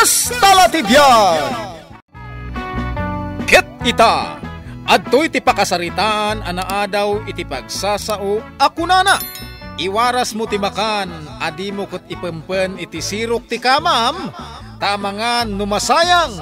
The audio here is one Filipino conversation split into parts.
Kastalatibyan! Ket ita, adto iti pakasaritan anaadaw iti pagsasao ako nana. Iwaras mo timakan, adi mo kat ipempen iti sirok ti kamam, tamangan numasayang.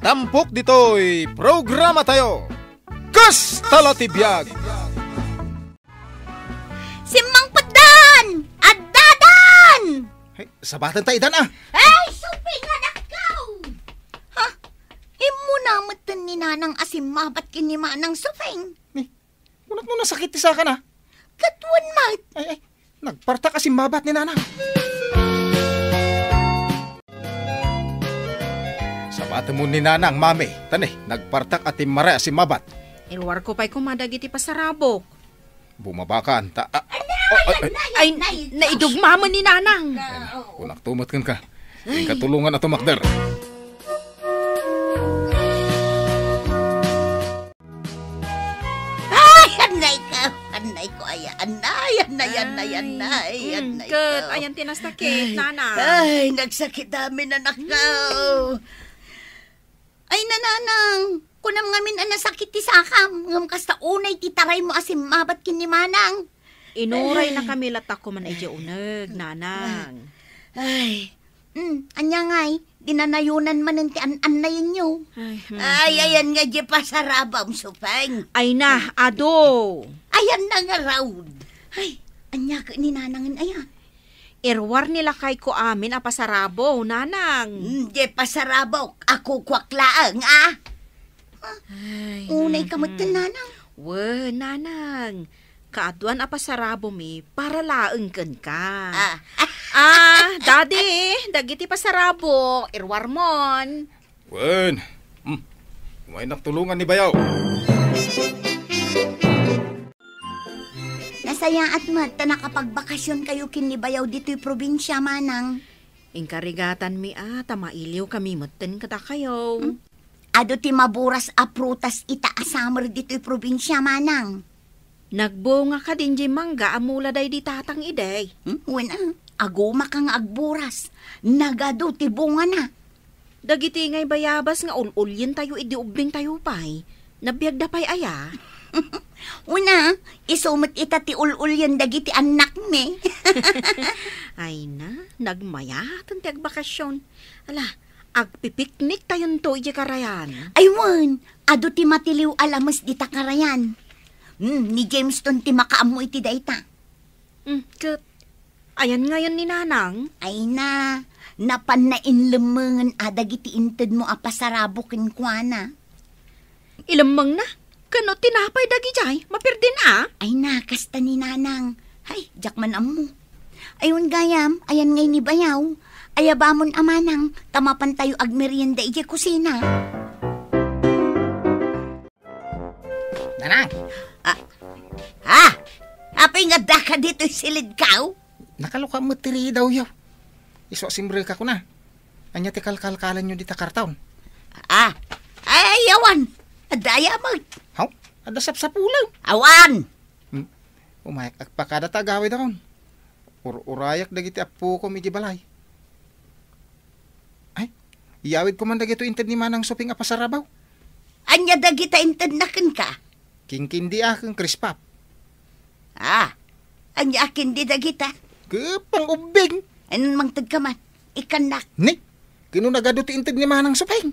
Tampok ditoy, programa tayo. Kastalatibyan! Si Mang Padan! Adadan! Hey, sabatan tayo idan ah! Ay, nanang asim mabat kini manang suping. Ni, unat mo nasakit ti sa ka na. Katuan mat. Ay, ay, nagparta kasi mabat ni nana. Sabatan mo ni nanang mami, tani, nagpartak at imare si mabat. Ilwar ko pa'y kumadag iti pasarabok. Bumabakan, ta... Ah, Ay, naidugma mo ni Nanang. unak tumat kan ka. Ay. katulungan ato makder. Ay, anay, anay, anay, Mm, anay Kat, ko. ayan tinastakit, Nanang. Ay, nagsakit namin anak ko. Ay, nananang. Kunam ngamin ang nasakit ti sakam. Ngam kasta unay ti taray mo asim mabat kini manang. Inuray na kami latak ko man ay unag, Nanang. Ay, mm, anya ngay, dinanayunan man ang ti an-an na yun nyo. Ay. Ay, ayan nga di pa sa rabam, supeng. ay na, ado. Ayan na nga raud. Ay, anya ka ni nanangin ayan. Irwar nila kay ko amin a pasarabo, Nanang. Mm, di pa sa rabok, ako kwaklaang, ah. Ay, Unay ka mo nanang. Wa, Nanang. Kaatuan a pasarabo mi, para laeng ken ka. Ah, Ah, daddy, dagiti pasarabo, irwar mon. Wen, hmm. may naktulungan ni Bayaw. Nasaya at mat, nakapagbakasyon kayo kinibayaw dito'y probinsya manang. Inkarigatan mi ah, tamailiw kami maten kada kayo. Ado ti maburas a prutas ita asamer dito'y probinsya manang. Nagbunga ka din di mangga amula day di tatang iday. Hmm? Wala, aguma kang agburas. Nagado ti bunga na. Dagiti ngay bayabas nga ululyin tayo idi ubing tayo pay. Nabiyag da pay aya. Una, isumot ita ti ulul yan dagiti anak me. Ay na, nagmayatan ti agbakasyon. Ala, agpipiknik tayon to iti karayan. Aywan, ado ti matiliw alamas di takarayan. Hmm, ni Jamestown ti makaamu iti dayta. Hmm, kat, ayan ngayon ni Nanang. Ay na, napan na inlemengan adag iti inted mo apasarabo kin kuana. Ilamang na, kano tinapay dagi jay, mapirdin ah. Ay na, kasta ni nanang. Hay, jakman amu. Ayun gayam, ayan ngay ni bayaw. Ayabamon amanang, tamapan tayo agmerienda iti kusina. Nanang, Ha? Apay nga da ka dito'y silid kaw? nakaluka mo tiri daw yaw. Iso simbre ka ko na. Anya ti kalkalkalan nyo di takartaon. Ah, ay, awan. Adaya mo. Haw, adasap sa pulaw. Awan. Umayak agpakada tagawid akon. Ur urayak dagiti apo ko midi balay. Ay, iyawid ko man dagito inted ni manang soping apasarabaw. Anya da kita intadnakan ka? Kingkindi akong krispap. Ah, anya akin di da kita. Kapang ubing. Anong mang tagkaman? Ikanak. Ni, kino nagado ti inted ni manang soping.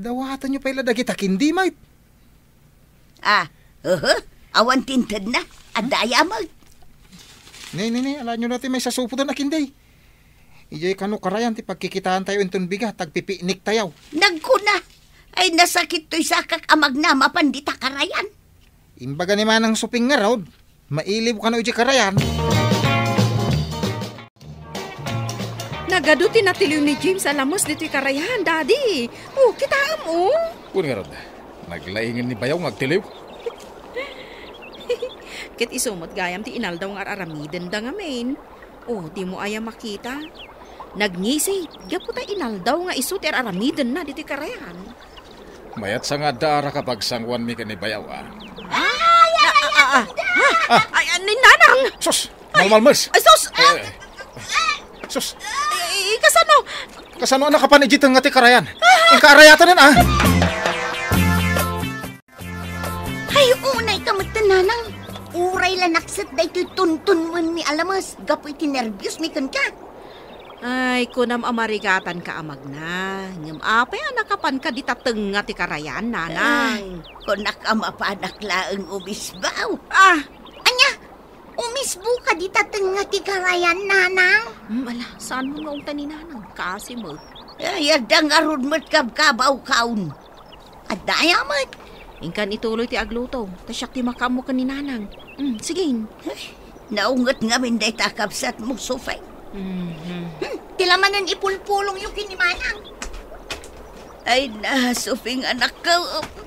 Dawatan nyo pa ila dagita kindi mait. Ah, uh awan tintad na. Adaya mo. Ni, ni, ni, ala nyo natin may sasupo doon akindi. Ijay kano karayan ti pagkikitaan tayo inton biga, tagpipinik tayaw. Nagkuna. Ay nasakit to'y sakak amag na mapandita karayan. Imbaga ni manang suping nga raw, mailib ka na uji karayan. Nagado tinatiliw ni James alamos dito'y karayan, daddy. Oh, kita mo. Kung nga raw, naglaingin ni Bayaw ngagtiliw. Kit isumot gayam ti inaldaw nga aramiden da nga main. Oh, di mo aya makita. Nagngisay, gapo ta inaldaw nga isut er aramiden na dito'y karayan. Mayat sa nga dara kapag sangwan mi ka ni Bayaw ah. Ah, ah, ah, ay, ah, ni nanang! Sus! Malmalmas! Ay, sus! Ah, Eh, sus! eh, kasano? Kasano anak ka panijit nga ti karayan? Ang karayatan ah. Ay, unay ka matananang. Uray la naksat da ito'y tuntun mo mi alamas. Gapoy ti nervyos mi kan ka. Ay, kunam amarigatan ka amag na. Ngam apay anakapan ka di tateng nga ti karayan, nanang. kunak ang mapanak laang umisbaw. Ah, umisbo ka di tateng nga ti karayan, nanang. hmm, ala, saan mo nga unta ni nanang? Kasi mo. Ay, adang arun mo't kabkabaw kaun. At daya mo't. Ingkan ituloy ti agluto. Tasyak ti makamo ka ni nanang. Hmm, sige. Naungat nga min day takapsat mo sufay. Hmm, hmm. Hmm, tilamanan ipulpulong yung kinimanang. Ay, nasufing anak ko.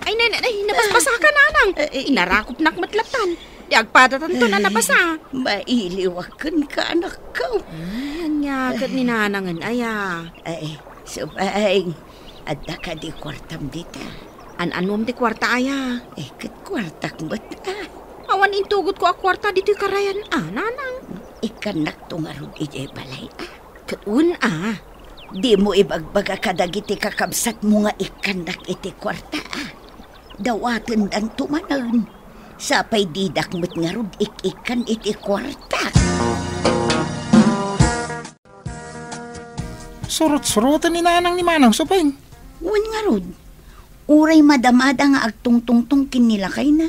Ay, nay, nay, napaspasa ka nanang. Inarakop nak matlatan. Di agpadatan to na napasa. Mailiwakan ka, anak ko. Ay, anyagat ni nanangan, aya. Ay, subay. Adda ka di kwartam dita. An-anom ti kwarta, aya. Eh, kat kwartak mo't ah. Awan intugot ko a kwarta dito'y karayan, ah, nanang. Ikanak tungarod ijay balay ah. Katun, ah. Di mo ibagbaga kadagiti kakabsat mo nga ikanak iti kwarta ah. Dawaten dan tumanan. Sapay didak mo't nga rod ik-ikan iti kwarta. Surot-surotan ni nanang ni manang supeng. Wan nga rod. Uray madamada nga agtungtungtong kinilakay na.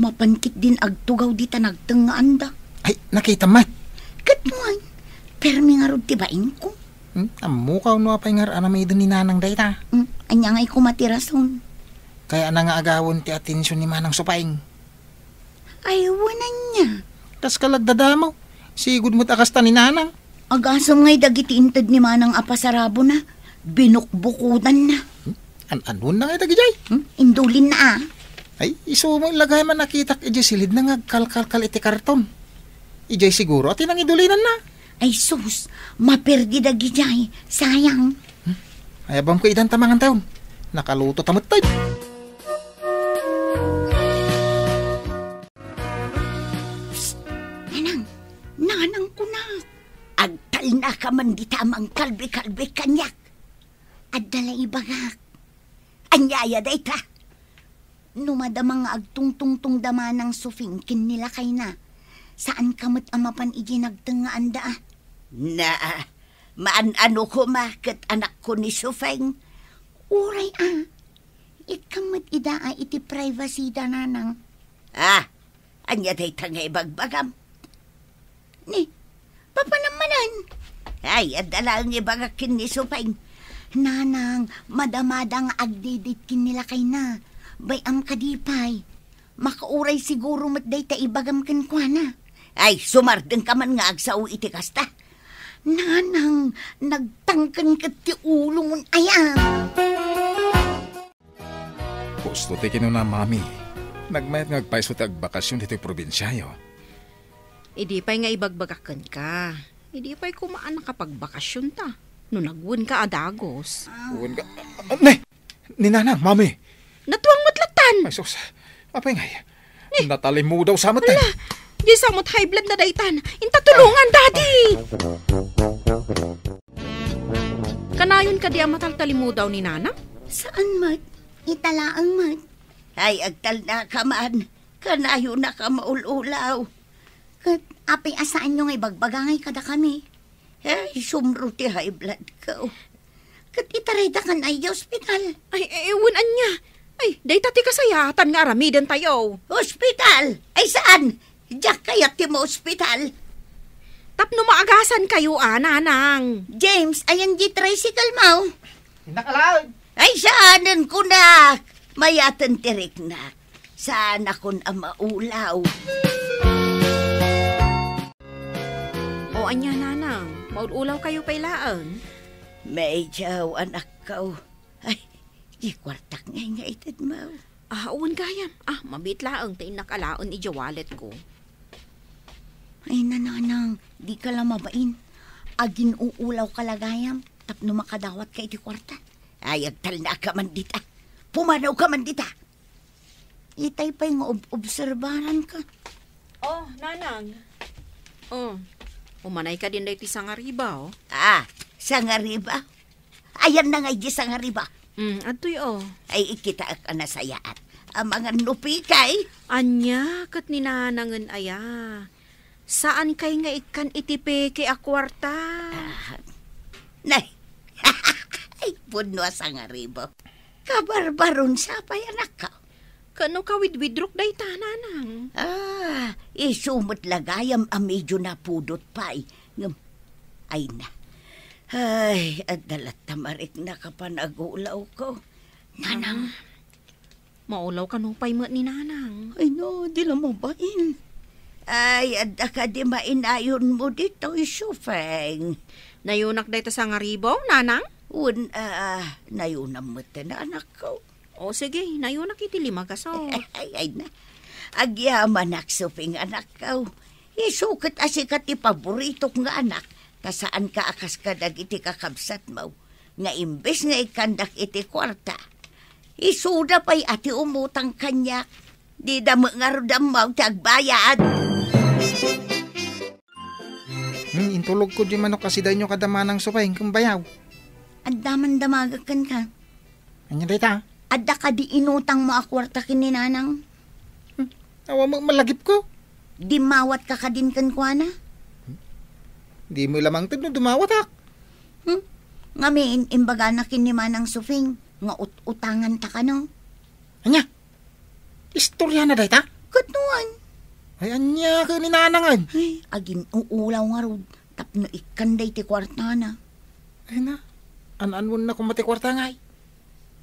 Mapankit din agtugaw dita nagteng nga anda. Ay, nakita mat. Katmuan. Permi nga rod tibain ko. Hmm? Amukaw no apay nga anamay ni nanang dayta. Mm, anya nga'y kumatirason. Kaya na nga agawon ti atensyon ni manang supeng. Ay, wanan niya. Tas kalagdadamaw. Sigud mo't akasta ni nanang. Agasam nga'y dagiti intad ni manang apasarabo na. Binukbukudan na. An-anon na nga dagijay. Hmm? Indulin na ah. Ay, iso mo ilagay man nakitak ijay silid na nga kalkalkal iti karton. Ijay siguro at inang idulinan na. Ay sus, maperdi dagi jay. Sayang. Ay, abam ko idan tamangan taon. Nakaluto tamot tayo. Agtal na ka man di tamang kalbi-kalbi kanyak. At dala ibagak. Anyaya day ta. Numadamang nga agtungtungtung dama ng sufing kinila kay na. Saan kamot amapan iji nagtanga anda ah? Na, maan ano ko makat anak ko ni Sufeng. Uray ah, ikamot ida ah, iti privacy da nanang. Ah, anya day tanga ibagbagam. Ni, papa namanan. Ay, adala ang ibagakin ni Supeng. Nanang, madamadang agdidit kin nila kay na. Bayam kadipay. Makauray siguro mat day ta ibagam ken kwa na. Ay, sumardeng ka man nga agsaw iti kasta. Nanang, nagtangkan kat ti ulo mon ayam. Gusto ti kinu na mami. Nagmayat ngagpaiso ti agbakasyon dito'y probinsyayo. Idi pa'y nga ibagbagakan ka. Idi pa'y kumaan nakapagbakasyon ta. No nagwun ka adagos. Uwan ka. Ah, ne! Ni nanang, mami. Natuwang matlatan! Ay, sus. Apay ngay. Natali mo daw sa matay. Di samot high blood na daytan. Inta tulungan, daddy! Kanayon ka di ang mataltali mo daw ni Nana? Saan mat? Italaang mat. Ay, agtal na ka man. Kanayo na ka maululaw. Kat, apay asaan nyo ngay bagbagangay kada kami. Ay, sumro ti high blood ko. Kat itaray da kan ay hospital. Ay, ewan niya. Ay, dayta ti kasayatan nga aramiden tayo. Hospital? Ay saan? Diyak kaya ti mo hospital. Tapno maagasan kayo, ah, nanang. James, ayan di tricycle mo. Nakalaon. Ay saanan ko na. Mayatan tirik na. Saan akon ang maulaw. O anya, nanang. Maululaw kayo pailaan. Medyo anak ko. Ay, di kwartak ngay nga itad mo. Ah, uwan gayam. Ah, mabitlaang tayo nakalaon i wallet ko. Ay, nananang, di ka lang mabain. Agin uulaw kalagayam, tapno makadawat ka iti kwarta. Ay, agtal na ka man dita. Pumanaw ka man dita. Itay pa'y nga ob- obserbaran ka. Oh, nanang. Oh, umanay ka din dahi ti sangariba, oh. Ah, sa nga riba? Ayan na nga di sa nga riba. Mm, atoy oh. Ay ikita ka na sayaat. Ang mga nupi kay. Anya, kat ni nanangan aya. Saan kay nga ikan itipe kay akwarta? Nay. Ay puno sa nga riba. Kabarbaron sa pay anak ka. Kano ka widwidrok day tananang? Ah, isumot lagayam a medyo napudot pa. Ngam, ay na. Ay, at dalat tamarik na kapanagulaw ko. Nanang, Maulaw ka nung pay mo ni nanang. ay no, di lang mo bain. Ay, at ka di mainayon mo dito, isufeng. Nayunak day ta sa nga ribaw, nanang? Un, ah, nayunam mo na anak ko. O sige, nayunak iti lima ka so. Ay, ay na. Agyaman naksuping anak ko. Isukat asikat ti paborito nga anak. Ta saan ka akas ka iti kakabsat mo. Nga imbes nga ikandak iti kwarta. Isuda pa'y ati umutang kanya. Di da nga rodam mo tagbayad. Hmm, intulog ko di manok kasi daw nyo kadamanang supay kung bayaw. Ang daman damagakan ka. Anya dita? Adda ka di inutang mo a kwarta kininanang. Awa mo malagip ko. Di mawat ka ka din kan kuana. Di mo lamang tad no dumawat ak. Hmm? Ngamin, imbaga na kinimanang sufing. Nga ut utangan ta ka no. Anya? Istorya na dita? Katuan. Ay anya ka ni nanangan. Ay, agin uulaw nga rod. Tapno ikanday ti kwarta na. Ay na. Anan mo na kung matikwarta ngay.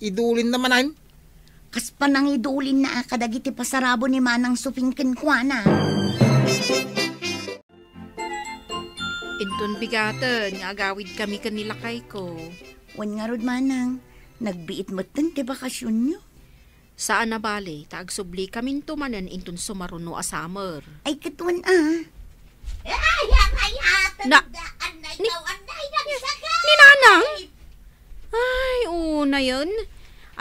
Idulin naman ay. Kas pa nang idulin na akadagiti pasarabo ni Manang Suping Kinkwana. Intun bigatan, nga agawid kami kanila kay ko. Wan nga rod Manang, nagbiit mo tan ti bakasyon nyo. Saan na bali, tagsubli kami tumanan intun sumaruno a summer. Ay katuan ah. Ay, ay, ay, Na- ni, Ni nanang? Ay, una yun.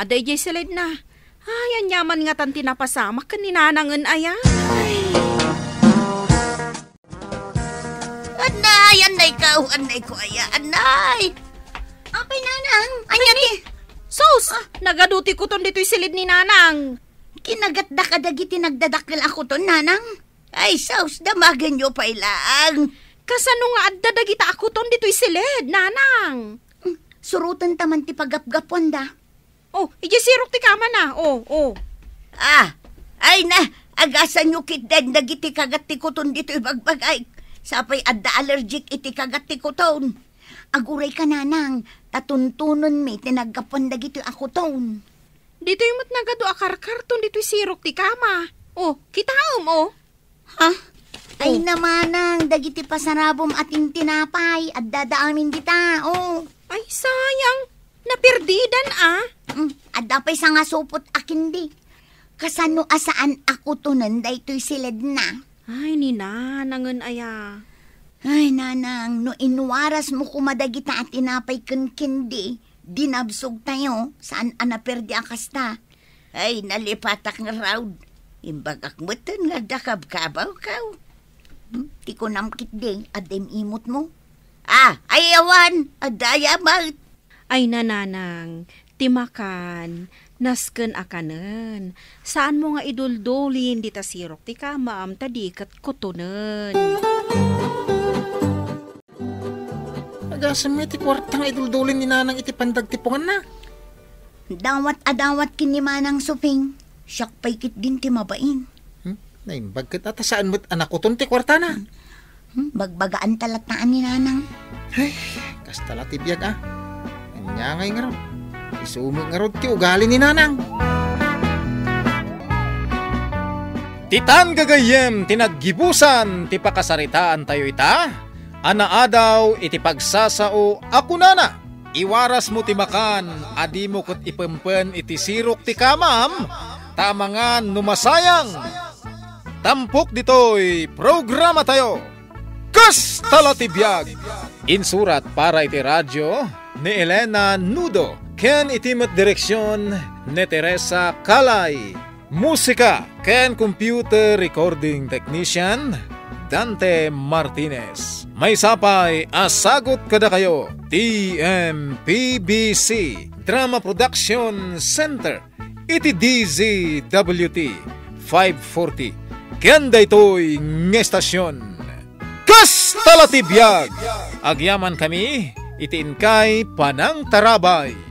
Aday jay silid na. Ay, ang yaman nga tan tinapasama ka ni nanangan aya. Ay. Anay, anay ka, anay ko aya, anay. Apay nanang, anya ti. Sus! Nagaduti ko ton dito'y silid ni nanang. Kinagat da kadagiti nagdadakil ako to, nanang. Ay, saus, damagan nyo pa ilang. Kasano nga adda dagita ako ton dito'y silid, nanang. Surutan taman ti pagapgapuan da. Oh, ije sirok ti kama na. Oh, oh. Ah, ay na, agasan nyo kit den dagiti kagat ti kuton dito ibagbagay. Sapay adda allergic iti kagat ti kuton. Aguray ka nanang, tatuntunon mi tinagapan dagiti ako ton. Dito'y mo't nagado akar-kar ton dito'y sirok ti kama. Oh, kita um, oh. Ha? Ay namanang, dagiti pasarabom ating tinapay, at dadaamin dita, oh. Ay, sayang. Napirdidan ah. Mm, at dapay sa nga supot akin di. Kasano asaan ako to nanday to'y silid na. Ay, ni nanangan aya. Ay, nanang, no inwaras mo kumadagita at tinapay kan kindi, dinabsog tayo, saan anaperdi ang kasta. Ay, nalipatak nga raw. Imbagak mo to nga dakab-kabaw kaw. Hmm, Ti ko namkit din, adem imot mo. Ah, ayawan, adayamal. Ay, nananang. Timakan. Nasken akanen. Saan mo nga iduldulin dita sirok ti kama am tadikat kutunen. Agasam iti kwartang iduldulin ni nanang iti pandag tipungan na. Dawat adawat kinimanang suping, siyak pa'y kit din ti mabain. Hmm? Naimbag kat ata saan mo't anak ko ton ti kwarta na. Hmm, bagbagaan talataan ni nanang. Kastala ti biyag ah. Anya ngay nga. Isumog nga ron ti ugali ni nanang. Titan gagayem tinaggibusan ti pakasaritaan tayo ita. Anaadaw iti pagsasao ako nana. Iwaras mo ti makan, adi mo kat ipempen iti sirok ti kamam. Tamangan numasayang. Tampok ditoy programa tayo. Kas talatibiyag. Insurat para iti radyo ni Elena Nudo. Ken itimat direksyon ni Teresa Kalay. Musika ken computer recording technician Dante Martinez. May sapay, asagot kada kayo, TMPBC, Drama Production Center, iti DZWT 540. Kanda ito'y ngestasyon. Kastalatibiyag! Agyaman kami, itiin kay Panang Tarabay.